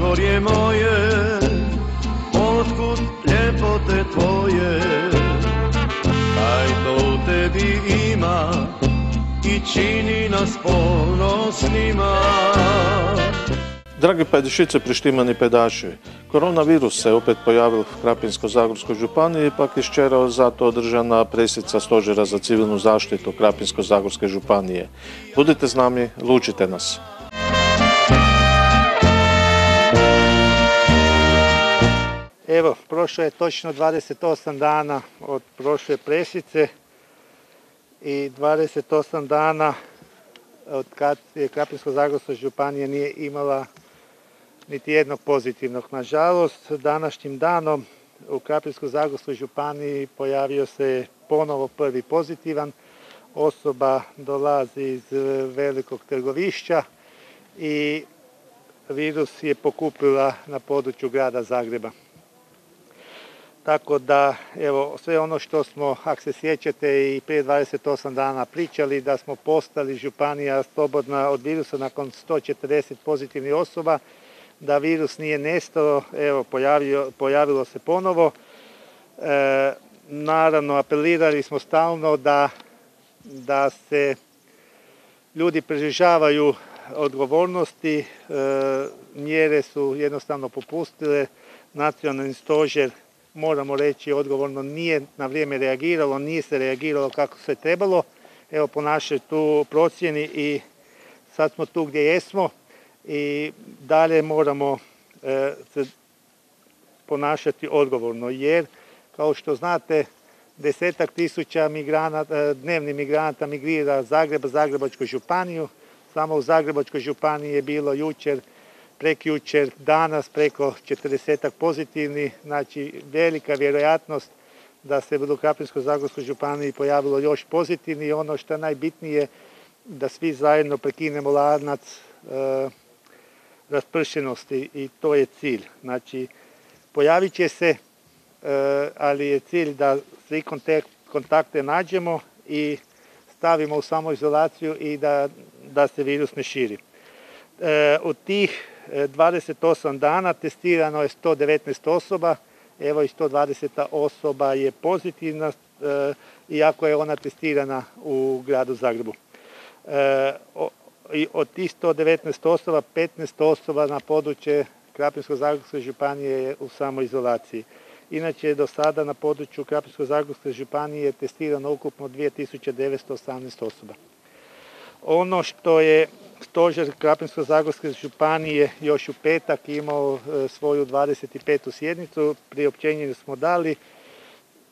Zagorje moje, otkud ljepote tvoje, kaj to u tebi ima i čini nas ponosnima. Dragi pajdišice, prištimani pedaši, koronavirus se opet pojavil v Krapinsko-Zagorskoj županiji, pak je zato održana presica Stožera za civilnu zaštitu Krapinsko-Zagorske županije. Budite s nami, lučite nas. Evo, prošlo je točno 28 dana od prošle presice i 28 dana od kad je Krapinsko-Zagorska županija nije imala niti jednog pozitivnog. Nažalost, današnjim danom u Krapinsko-Zagorskoj županiji pojavio se ponovo prvi pozitivan. Osoba dolazi iz velikog trgovišća i virus je pokupila na području grada Zagreba. Tako da, evo, sve ono što smo, ako se sjećate, i prije 28 dana pričali, da smo postali županija slobodna od virusa nakon 140 pozitivnih osoba, da virus nije nestao, evo, pojavilo se ponovo. E, naravno, apelirali smo stalno da, da se ljudi prežižavaju odgovornosti, e, mjere su jednostavno popustile, nacionalni stožer moramo reći odgovorno nije na vrijeme reagiralo, nije se reagiralo kako se trebalo. Evo po našoj tu procjeni i sad smo tu gdje jesmo i dalje moramo e, se ponašati odgovorno jer kao što znate desetak tisuća migranata, e, dnevnih migranata migrira Zagreba, Zagrebačku županiju. Samo u Zagrebačkoj županiji je bilo jučer prekjučer, danas preko 40 pozitivni, znači velika vjerojatnost da se u Krapinsko-Zagorskoj županiji pojavilo još pozitivni i ono što je najbitnije da svi zajedno prekinemo lanac e, raspršenosti i to je cilj. Znači, pojavit će se, e, ali je cilj da svi kontakte nađemo i stavimo u samoizolaciju i da, da se virus ne širi. E, od tih 28 dana testirano je 119 osoba, evo i 120 osoba je pozitivna, e, iako je ona testirana u gradu Zagrebu. E, I od tih 119 osoba, 15 osoba na područje Krapinsko-Zagorske županije je u samoizolaciji. Inače, do sada na području Krapinsko-Zagorske županije je testirano ukupno 2918 osoba. Ono što je Stožer Krapinsko-Zagorske županije još u petak imao e, svoju 25. sjednicu, priopćenje smo dali,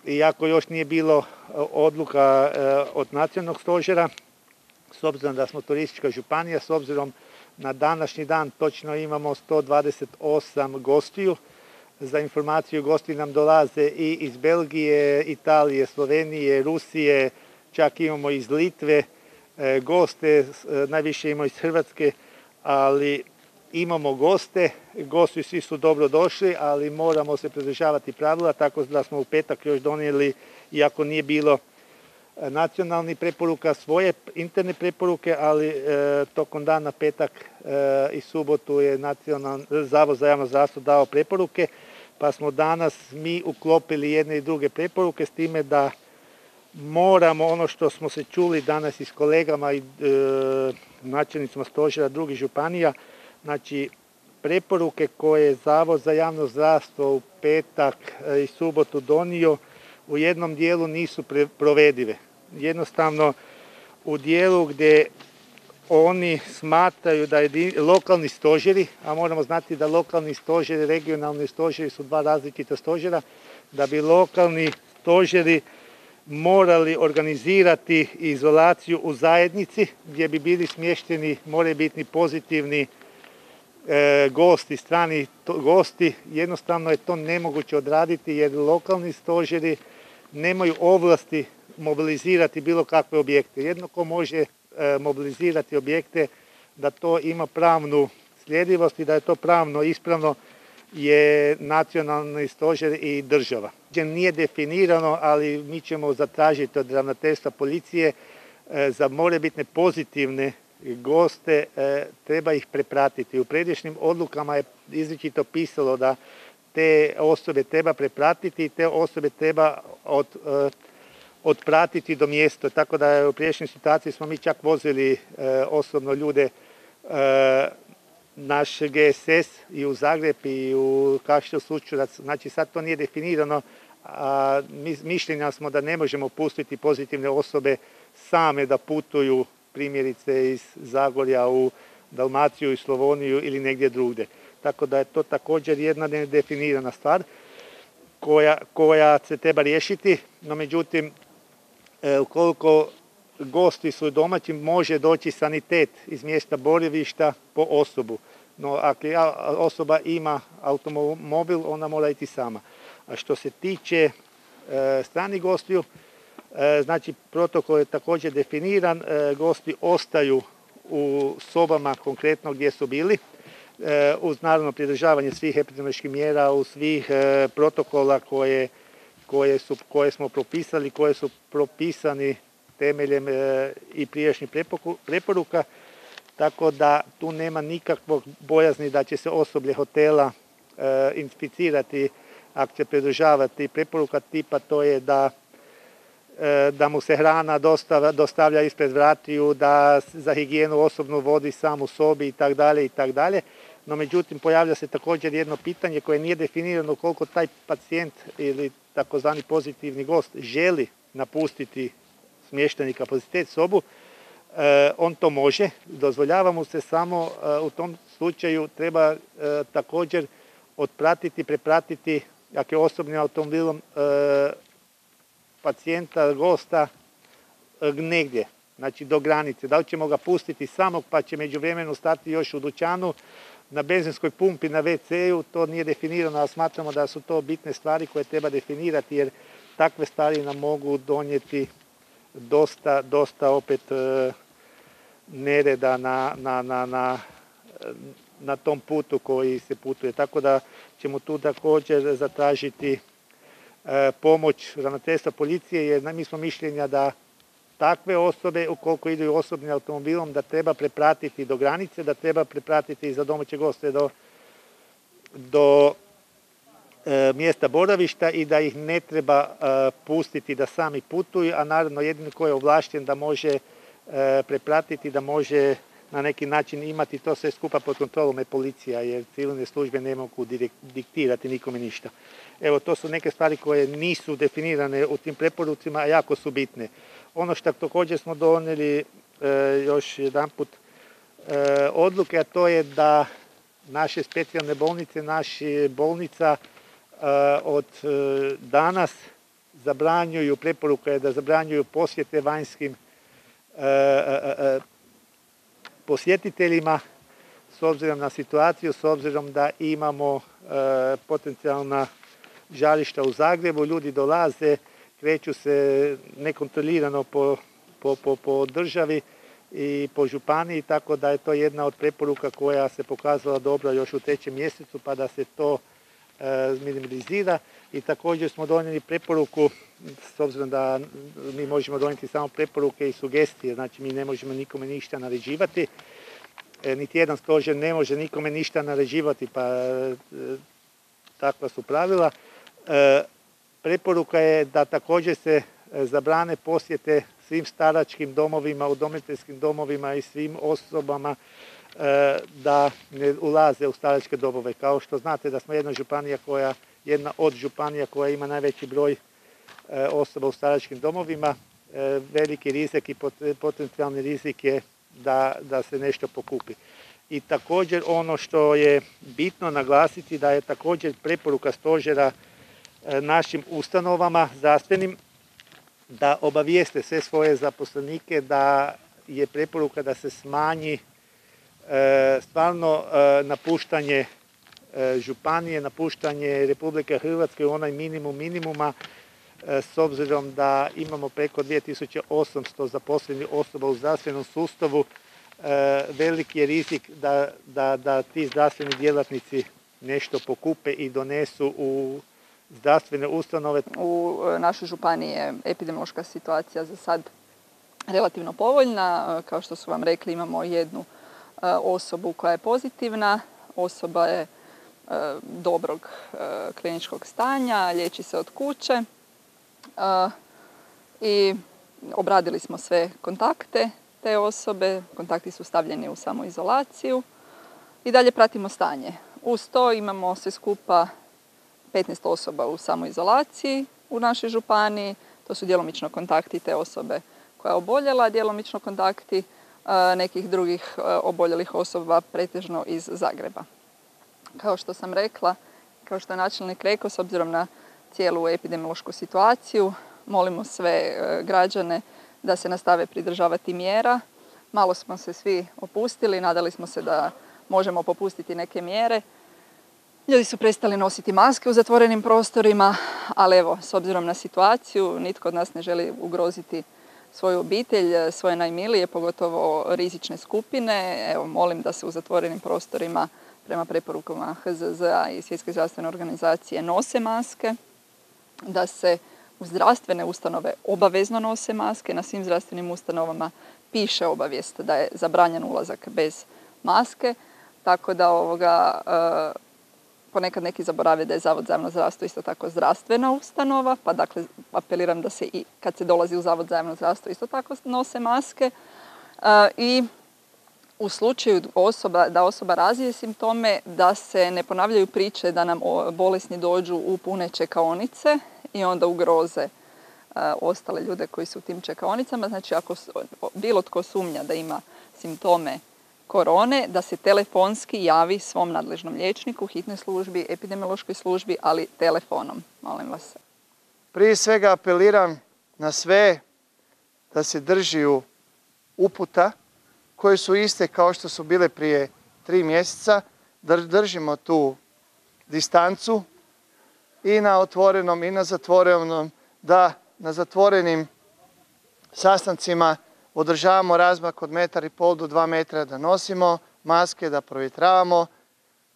iako još nije bilo e, odluka e, od nacionalnog stožera, s obzirom da smo turistička županija, s obzirom na današnji dan točno imamo 128 gostiju. Za informaciju gosti nam dolaze i iz Belgije, Italije, Slovenije, Rusije, čak imamo iz Litve, goste, e, najviše imamo iz Hrvatske, ali imamo goste, gosti svi su dobro došli, ali moramo se pridržavati pravila, tako da smo u petak još donijeli, iako nije bilo e, nacionalni preporuka, svoje interne preporuke, ali tokom dana petak i subotu je Zavod za javno zdravstvo dao preporuke, pa smo danas mi uklopili jedne i druge preporuke s time da moramo ono što smo se čuli danas i s kolegama i e, načelnicima stožera drugih županija, znači preporuke koje je Zavod za javno zdravstvo u petak e, i subotu donio u jednom dijelu nisu provedive. Jednostavno u dijelu gdje oni smatraju da je lokalni stožeri, a moramo znati da lokalni stožeri, regionalni stožeri su dva različita stožera, da bi lokalni stožeri morali organizirati izolaciju u zajednici gdje bi bili smješteni bitni pozitivni e, gosti, strani gosti. Jednostavno je to nemoguće odraditi jer lokalni stožeri nemaju ovlasti mobilizirati bilo kakve objekte. Jedno ko može e, mobilizirati objekte da to ima pravnu sljedivost i da je to pravno ispravno je nacionalni stožer i država. Nije definirano, ali mi ćemo zatražiti od ravnateljstva policije e, za more bitne pozitivne goste treba ih prepratiti. U predješnjim odlukama je izričito pisalo da te osobe treba prepratiti i te osobe treba od, odpratiti do mjesta. Tako da u priješnjoj situaciji smo mi čak vozili osobno ljude naš GSS i u Zagreb i u Kaštel Sučurac, znači sad to nije definirano, a mišljenja smo da ne možemo pustiti pozitivne osobe same da putuju primjerice iz Zagorja u Dalmaciju i Slavoniju ili negdje drugdje. Tako da je to također jedna nedefinirana stvar koja, koja se treba riješiti, no međutim e, ukoliko gosti su domaći, može doći sanitet iz mjesta boravišta po osobu. No, ako osoba ima automobil, ona mora iti sama. A što se tiče e, stranih gostiju, e, znači protokol je također definiran, e, gosti ostaju u sobama konkretno gdje su bili, uz naravno pridržavanje svih epidemioloških mjera, uz svih protokola koje, koje, su, koje smo propisali, koje su propisani temeljem e, i prijašnjih preporuka, tako da tu nema nikakvog bojazni da će se osoblje hotela e, inficirati ako će pridržavati preporuka tipa to je da e, da mu se hrana dostavlja ispred vratiju, da za higijenu osobnu vodi sam u sobi i tak dalje i tak dalje. No međutim pojavlja se također jedno pitanje koje nije definirano koliko taj pacijent ili takozvani pozitivni gost želi napustiti smješteni kapacitet sobu, e, on to može, dozvoljava mu se samo e, u tom slučaju treba e, također otpratiti, prepratiti, ako je osobnim automobilom pacijenta, gosta negdje, znači do granice. Da li ćemo ga pustiti samog pa će među vremenu stati još u dućanu, na benzinskoj pumpi, na WC-u, to nije definirano, ali smatramo da su to bitne stvari koje treba definirati jer takve stvari nam mogu donijeti dosta, dosta opet e, nereda na, na, na, na, na tom putu koji se putuje. Tako da ćemo tu također zatražiti e, pomoć ravnateljstva policije jer mi smo mišljenja da takve osobe, ukoliko idu osobnim automobilom, da treba prepratiti do granice, da treba prepratiti za domaće goste do, do mjesta boravišta i da ih ne treba e, pustiti da sami putuju, a naravno jedini koji je ovlašten da može e, prepratiti, da može na neki način imati to sve skupa pod kontrolom je policija, jer civilne službe ne mogu diktirati nikome ništa. Evo, to su neke stvari koje nisu definirane u tim preporucima, a jako su bitne. Ono što također smo donijeli još jedan put odluke, a to je da naše specijalne bolnice, naše bolnica od eh, danas zabranjuju, preporuka je da zabranjuju posjete vanjskim eh, posjetiteljima s obzirom na situaciju, s obzirom da imamo potencijalna žarišta u Zagrebu, ljudi dolaze, kreću se nekontrolirano po, po, po, po državi i po županiji, tako da je to jedna od preporuka koja se pokazala dobro još u trećem mjesecu, pa da se to E, minimalizira i također smo donijeli preporuku, s obzirom da mi možemo donijeti samo preporuke i sugestije, znači mi ne možemo nikome ništa naređivati, e, niti jedan stožer ne može nikome ništa naređivati, pa e, takva su pravila. Preporuka je da također se zabrane posjete svim staračkim domovima, udomiteljskim domovima i svim osobama da ne ulaze u staračke dobove. Kao što znate da smo jedna županija koja, jedna od županija koja ima najveći broj e, osoba u staračkim domovima, e, veliki rizik i potencijalni rizik je da, da se nešto pokupi. I također ono što je bitno naglasiti da je također preporuka stožera našim ustanovama zdravstvenim da obavijeste sve svoje zaposlenike da je preporuka da se smanji E, stvarno e, napuštanje e, županije, napuštanje Republike Hrvatske u onaj minimum minimuma s obzirom da imamo preko 2800 zaposlenih osoba u zdravstvenom sustavu, veliki je rizik da, da, da ti zdravstveni djelatnici nešto pokupe i donesu u zdravstvene ustanove. U našoj županiji je epidemiološka situacija za sad relativno povoljna. Kao što su vam rekli, imamo jednu osobu koja je pozitivna. Osoba je dobrog kliničkog stanja, liječi se od kuće i obradili smo sve kontakte te osobe, kontakti su stavljeni u samoizolaciju i dalje pratimo stanje. Uz to imamo sve skupa 15 osoba u samoizolaciji u našoj županiji, to su djelomično kontakti te osobe koja je oboljela, djelomično kontakti nekih drugih oboljelih osoba, pretežno iz Zagreba. Kao što sam rekla, kao što je načelnik rekao, s obzirom na cijelu epidemiološku situaciju, molimo sve e, građane da se nastave pridržavati mjera. Malo smo se svi opustili, nadali smo se da možemo popustiti neke mjere. Ljudi su prestali nositi maske u zatvorenim prostorima, ali evo, s obzirom na situaciju, nitko od nas ne želi ugroziti svoju obitelj, svoje najmilije, pogotovo rizične skupine. Evo, molim da se u zatvorenim prostorima prema preporukama HZZ-a i Svjetske zdravstvene organizacije nose maske, da se u zdravstvene ustanove obavezno nose maske, na svim zdravstvenim ustanovama piše obavijest da je zabranjen ulazak bez maske, tako da ovoga, e, ponekad neki zaborave da je Zavod za javno zdravstvo isto tako zdravstvena ustanova, pa dakle apeliram da se i kad se dolazi u Zavod za javno zdravstvo isto tako nose maske. E, I u slučaju osoba, da osoba razvije simptome, da se ne ponavljaju priče da nam bolesni dođu u pune čekaonice i onda ugroze e, ostale ljude koji su u tim čekaonicama. Znači ako bilo tko sumnja da ima simptome korone, da se telefonski javi svom nadležnom liječniku, hitnoj službi, epidemiološkoj službi, ali telefonom, molim vas. Prije svega apeliram na sve da se držiju uputa koje su iste kao što su bile prije tri mjeseca, držimo tu distancu i na otvorenom i na zatvorenom, da na zatvorenim sastancima održavamo razmak od metar i pol do dva metra, da nosimo maske, da provjetravamo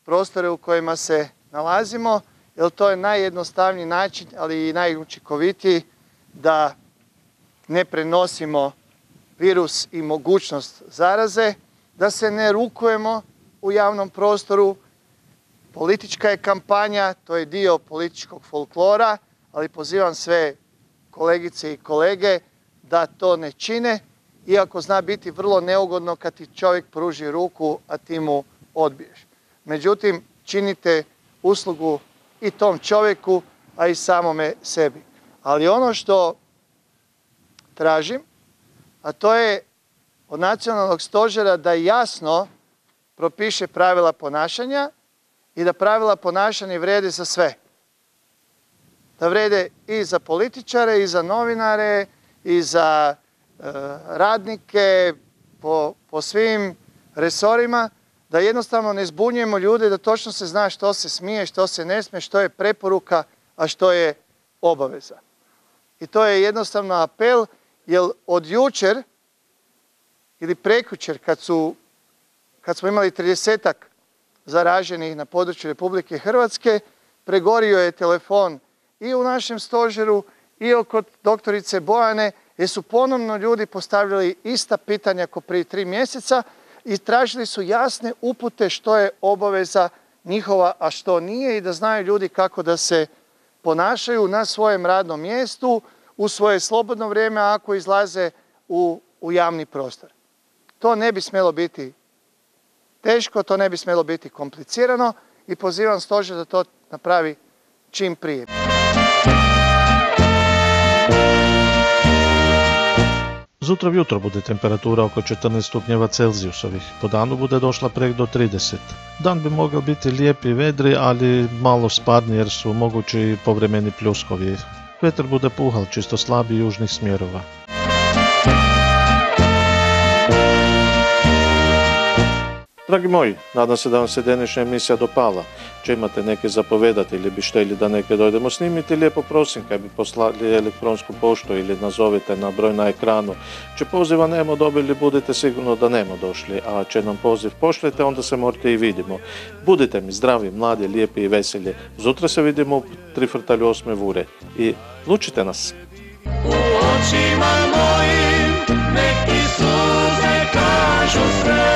prostore u kojima se nalazimo, jer to je najjednostavniji način, ali i najučinkovitiji da ne prenosimo virus i mogućnost zaraze, da se ne rukujemo u javnom prostoru. Politička je kampanja, to je dio političkog folklora, ali pozivam sve kolegice i kolege da to ne čine, iako zna biti vrlo neugodno kad ti čovjek pruži ruku, a ti mu odbiješ. Međutim, činite uslugu i tom čovjeku, a i samome sebi. Ali ono što tražim a to je od nacionalnog stožera da jasno propiše pravila ponašanja i da pravila ponašanja vrede za sve. Da vrede i za političare, i za novinare, i za radnike, po, po svim resorima, da jednostavno ne zbunjujemo ljude, da točno se zna što se smije, što se ne smije, što je preporuka, a što je obaveza. I to je jednostavno apel jer od jučer ili prekućer kad, su, kad smo imali 30 zaraženih na području Republike Hrvatske, pregorio je telefon i u našem stožeru i oko doktorice Bojane, jer su ponovno ljudi postavljali ista pitanja kao prije tri mjeseca i tražili su jasne upute što je obaveza njihova, a što nije i da znaju ljudi kako da se ponašaju na svojem radnom mjestu, u svoje slobodno vrijeme ako izlaze u, u javni prostor. To ne bi smjelo biti teško, to ne bi smjelo biti komplicirano i pozivam stožer da to napravi čim prije. Zutra jutro bude temperatura oko 14 stupnjeva Celzijusovih, po danu bude došla prek do 30. Dan bi mogao biti lijep i vedri, ali malo spadni jer su mogući povremeni pljuskovi. Vetar bude puhal čisto slabi južnih smjerova. Dragi moji, nadam se da vam se današnja emisija dopala. Če imate neke zapovedati ili bi šteli da neke dojdemo snimiti, lijepo prosim kaj bi poslali elektronsku poštu ili nazovite na broj na ekranu. Če poziva nemo dobili, budite sigurno da nemo došli, a če nam poziv pošljete, onda se morate i vidimo. Budite mi zdravi, mladi, lijepi i veselji. Zutra se vidimo u tri frtalju osme vure i lučite nas. U očima mojim žustre